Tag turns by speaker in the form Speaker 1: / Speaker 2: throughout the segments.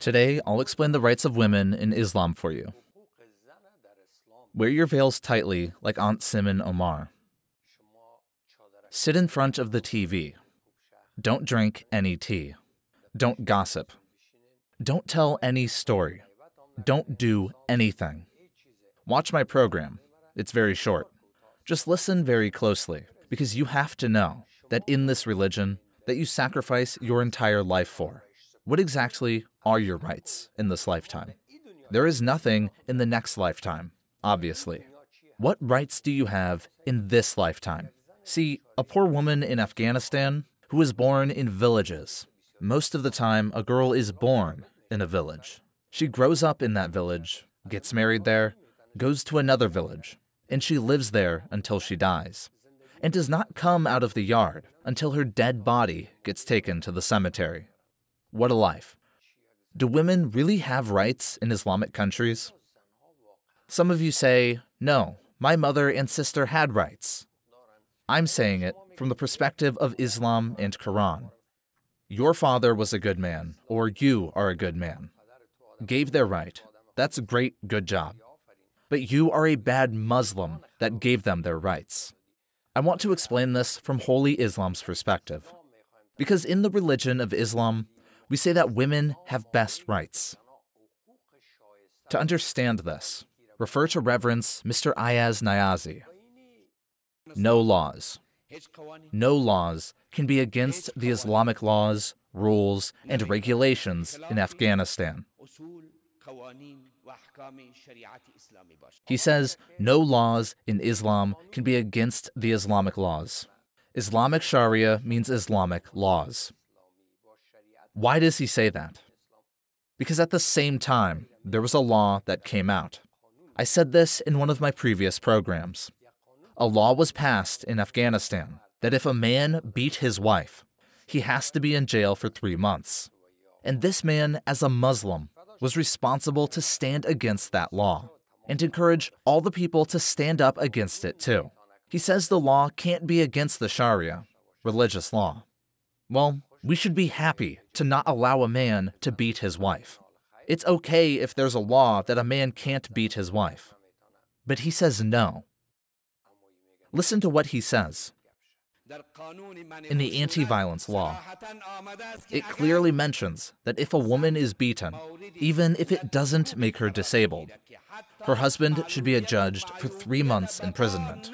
Speaker 1: Today, I'll explain the rights of women in Islam for you. Wear your veils tightly, like Aunt Simon Omar. Sit in front of the TV. Don't drink any tea. Don't gossip. Don't tell any story. Don't do anything. Watch my program. It's very short. Just listen very closely, because you have to know that in this religion that you sacrifice your entire life for. What exactly are your rights in this lifetime? There is nothing in the next lifetime, obviously. What rights do you have in this lifetime? See, a poor woman in Afghanistan who was born in villages. Most of the time, a girl is born in a village. She grows up in that village, gets married there, goes to another village, and she lives there until she dies, and does not come out of the yard until her dead body gets taken to the cemetery. What a life. Do women really have rights in Islamic countries? Some of you say, no, my mother and sister had rights. I'm saying it from the perspective of Islam and Quran. Your father was a good man, or you are a good man. Gave their right. That's a great, good job. But you are a bad Muslim that gave them their rights. I want to explain this from Holy Islam's perspective. Because in the religion of Islam, we say that women have best rights. To understand this, refer to Reverence Mr. Ayaz Niazi. No laws. No laws can be against the Islamic laws, rules, and regulations in Afghanistan. He says no laws in Islam can be against the Islamic laws. Islamic Sharia means Islamic laws. Why does he say that? Because at the same time, there was a law that came out. I said this in one of my previous programs. A law was passed in Afghanistan that if a man beat his wife, he has to be in jail for three months. And this man, as a Muslim, was responsible to stand against that law and encourage all the people to stand up against it too. He says the law can't be against the Sharia, religious law. Well, we should be happy to not allow a man to beat his wife. It's okay if there's a law that a man can't beat his wife. But he says no. Listen to what he says. In the anti violence law, it clearly mentions that if a woman is beaten, even if it doesn't make her disabled, her husband should be adjudged for three months imprisonment.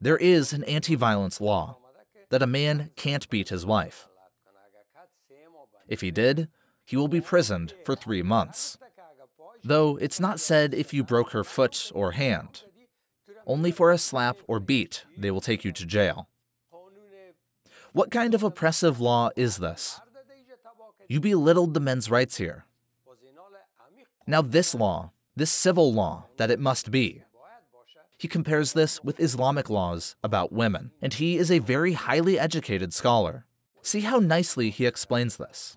Speaker 1: There is an anti violence law that a man can't beat his wife. If he did, he will be prisoned for three months. Though it's not said if you broke her foot or hand. Only for a slap or beat, they will take you to jail. What kind of oppressive law is this? You belittled the men's rights here. Now, this law, this civil law that it must be, he compares this with Islamic laws about women, and he is a very highly educated scholar. See how nicely he explains this.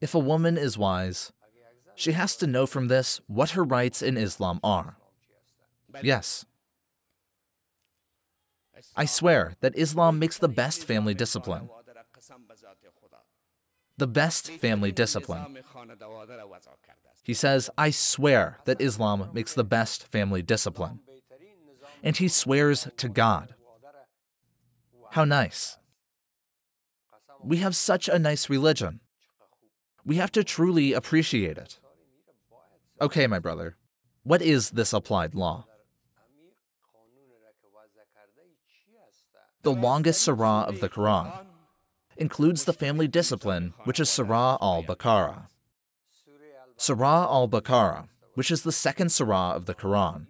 Speaker 1: If a woman is wise, she has to know from this what her rights in Islam are. Yes. I swear that Islam makes the best family discipline. The best family discipline. He says, I swear that Islam makes the best family discipline. And he swears to God. How nice. We have such a nice religion. We have to truly appreciate it. Okay, my brother, what is this applied law? the longest surah of the Quran, includes the family discipline, which is Surah al Baqarah. Surah al Baqarah, which is the second surah of the Quran,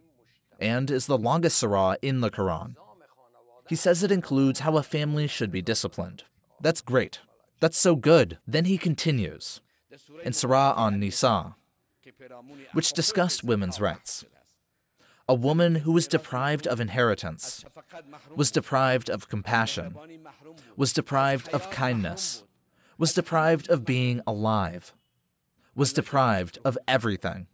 Speaker 1: and is the longest surah in the Quran. He says it includes how a family should be disciplined. That's great. That's so good. Then he continues in Surah an Nisa, which discussed women's rights a woman who was deprived of inheritance, was deprived of compassion, was deprived of kindness, was deprived of being alive, was deprived of everything.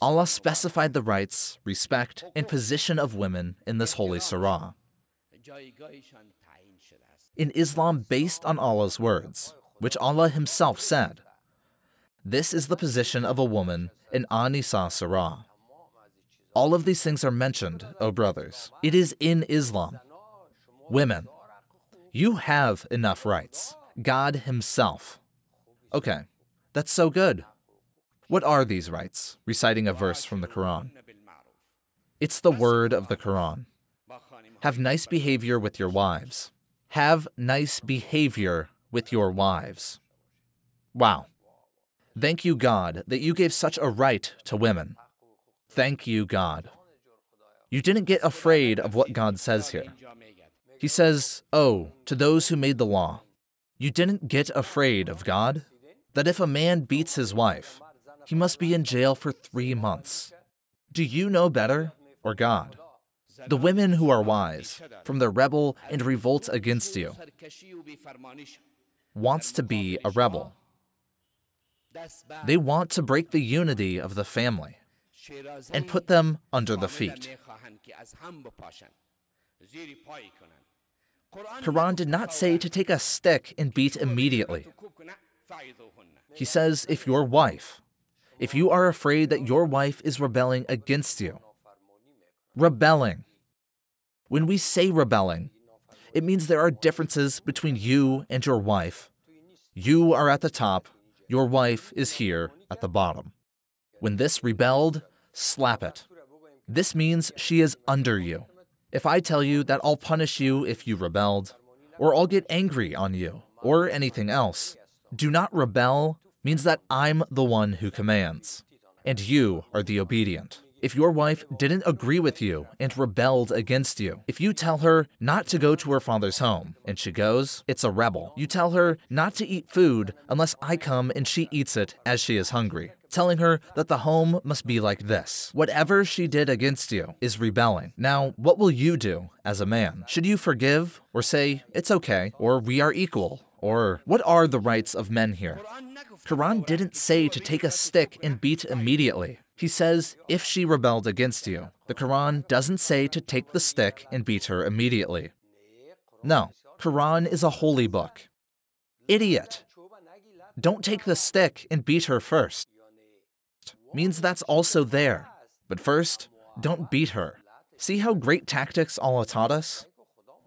Speaker 1: Allah specified the rights, respect, and position of women in this holy surah. in Islam based on Allah's words, which Allah Himself said. This is the position of a woman in An-Nisa Surah. All of these things are mentioned, O brothers. It is in Islam. Women, you have enough rights. God Himself. Okay, that's so good. What are these rights? Reciting a verse from the Quran. It's the word of the Quran. Have nice behavior with your wives. Have nice behavior with your wives. Wow. Thank you, God, that you gave such a right to women. Thank you, God. You didn't get afraid of what God says here. He says, Oh, to those who made the law, you didn't get afraid of God? That if a man beats his wife, he must be in jail for three months. Do you know better, or God? The women who are wise, from their rebel and revolt against you, wants to be a rebel. They want to break the unity of the family and put them under the feet. Quran did not say to take a stick and beat immediately. He says if your wife, if you are afraid that your wife is rebelling against you, rebelling. When we say rebelling, it means there are differences between you and your wife. You are at the top, your wife is here at the bottom. When this rebelled, slap it. This means she is under you. If I tell you that I'll punish you if you rebelled, or I'll get angry on you, or anything else, do not rebel means that I'm the one who commands, and you are the obedient. If your wife didn't agree with you and rebelled against you, if you tell her not to go to her father's home and she goes, it's a rebel. You tell her not to eat food unless I come and she eats it as she is hungry telling her that the home must be like this. Whatever she did against you is rebelling. Now, what will you do as a man? Should you forgive or say, it's okay, or we are equal, or what are the rights of men here? Quran didn't say to take a stick and beat immediately. He says, if she rebelled against you. The Quran doesn't say to take the stick and beat her immediately. No, Quran is a holy book. Idiot. Don't take the stick and beat her first means that's also there. But first, don't beat her. See how great tactics Allah taught us?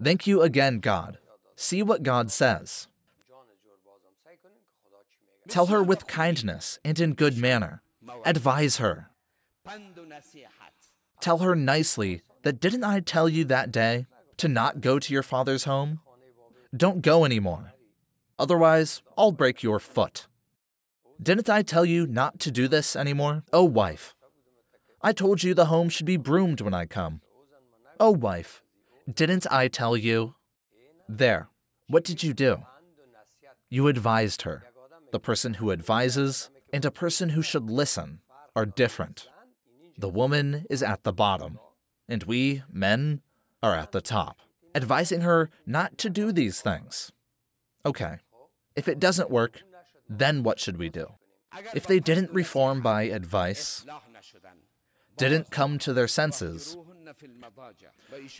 Speaker 1: Thank you again, God. See what God says. Tell her with kindness and in good manner. Advise her. Tell her nicely that didn't I tell you that day to not go to your father's home? Don't go anymore. Otherwise, I'll break your foot. Didn't I tell you not to do this anymore? Oh, wife. I told you the home should be broomed when I come. Oh, wife. Didn't I tell you? There. What did you do? You advised her. The person who advises and a person who should listen are different. The woman is at the bottom, and we, men, are at the top, advising her not to do these things. Okay, if it doesn't work, then what should we do? If they didn't reform by advice, didn't come to their senses,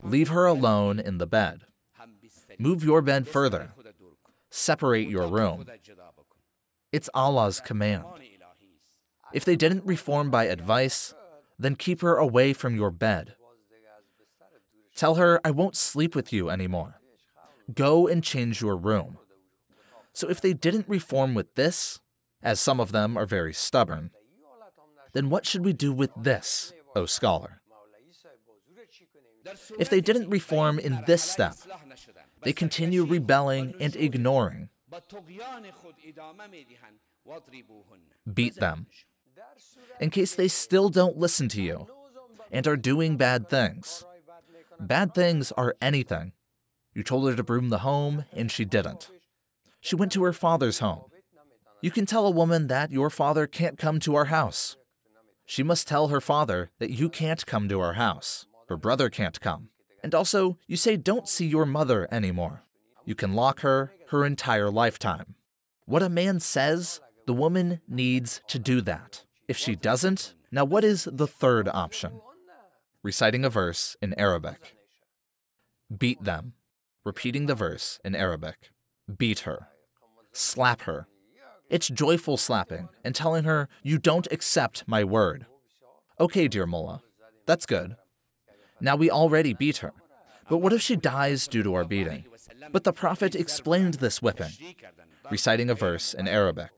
Speaker 1: leave her alone in the bed. Move your bed further. Separate your room. It's Allah's command. If they didn't reform by advice, then keep her away from your bed. Tell her, I won't sleep with you anymore. Go and change your room. So if they didn't reform with this, as some of them are very stubborn, then what should we do with this, O scholar? If they didn't reform in this step, they continue rebelling and ignoring. Beat them. In case they still don't listen to you and are doing bad things. Bad things are anything. You told her to broom the home and she didn't. She went to her father's home. You can tell a woman that your father can't come to our house. She must tell her father that you can't come to our house. Her brother can't come. And also, you say don't see your mother anymore. You can lock her her entire lifetime. What a man says, the woman needs to do that. If she doesn't, now what is the third option? Reciting a verse in Arabic. Beat them. repeating the verse in Arabic. Beat her. Slap her. It's joyful slapping and telling her, You don't accept my word. Okay, dear mullah, that's good. Now we already beat her. But what if she dies due to our beating? But the Prophet explained this whipping, reciting a verse in Arabic.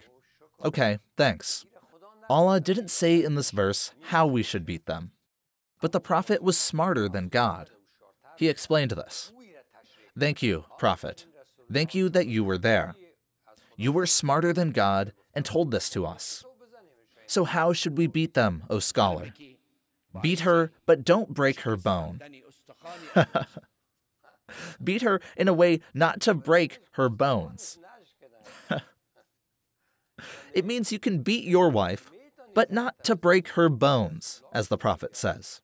Speaker 1: Okay, thanks. Allah didn't say in this verse how we should beat them. But the Prophet was smarter than God. He explained this. Thank you, Prophet. Thank you that you were there. You were smarter than God and told this to us. So, how should we beat them, O scholar? Beat her, but don't break her bone. beat her in a way not to break her bones. it means you can beat your wife, but not to break her bones, as the prophet says.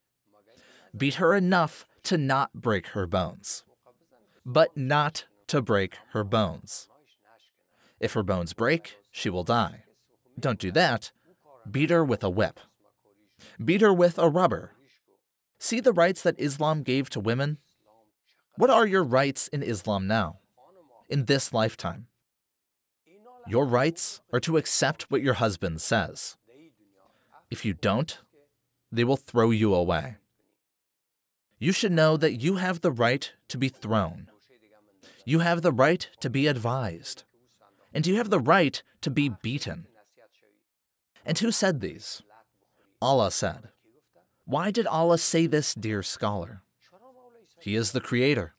Speaker 1: Beat her enough to not break her bones, but not to break her bones. If her bones break, she will die. Don't do that. Beat her with a whip. Beat her with a rubber. See the rights that Islam gave to women? What are your rights in Islam now, in this lifetime? Your rights are to accept what your husband says. If you don't, they will throw you away. You should know that you have the right to be thrown. You have the right to be advised. And you have the right to be beaten. And who said these? Allah said. Why did Allah say this, dear scholar? He is the Creator.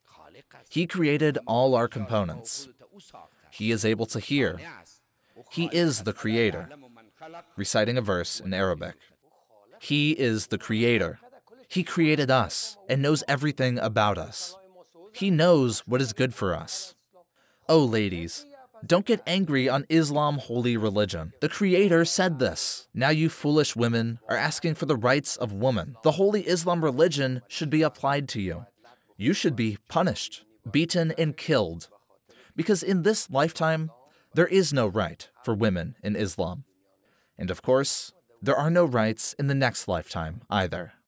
Speaker 1: He created all our components. He is able to hear. He is the Creator. Reciting a verse in Arabic. He is the Creator. He created us and knows everything about us. He knows what is good for us. Oh, ladies, don't get angry on Islam holy religion. The Creator said this. Now you foolish women are asking for the rights of woman. The holy Islam religion should be applied to you. You should be punished, beaten, and killed. Because in this lifetime, there is no right for women in Islam. And of course, there are no rights in the next lifetime either.